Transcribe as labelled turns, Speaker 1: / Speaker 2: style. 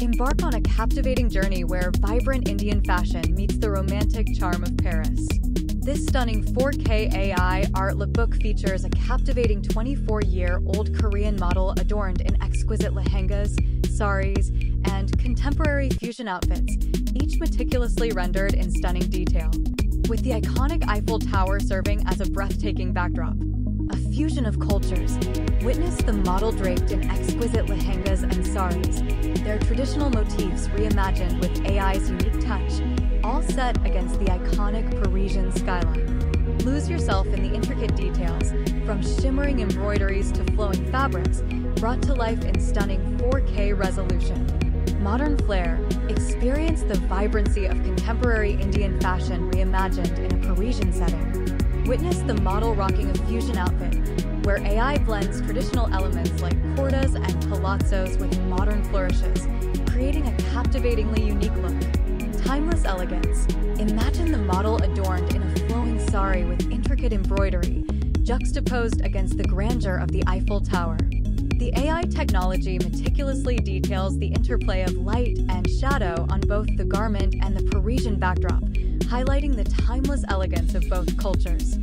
Speaker 1: Embark on a captivating journey where vibrant Indian fashion meets the romantic charm of Paris. This stunning 4K AI art lookbook features a captivating 24 year old Korean model adorned in exquisite lehengas, saris, and contemporary fusion outfits, each meticulously rendered in stunning detail. With the iconic Eiffel Tower serving as a breathtaking backdrop, a fusion of cultures. Witness the model draped in exquisite lehengas and saris, their traditional motifs reimagined with AI's unique touch, all set against the iconic Parisian skyline. Lose yourself in the intricate details, from shimmering embroideries to flowing fabrics, brought to life in stunning 4K resolution. Modern flair, experience the vibrancy of contemporary Indian fashion reimagined in a Parisian setting. Witness the model rocking a fusion outfit, where AI blends traditional elements like kurtas and palazzos with modern flourishes, creating a captivatingly unique look. Timeless elegance. Imagine the model adorned in a flowing sari with intricate embroidery, juxtaposed against the grandeur of the Eiffel Tower. The AI technology meticulously details the interplay of light and shadow on both the garment and the Parisian backdrop, highlighting the timeless elegance of both cultures.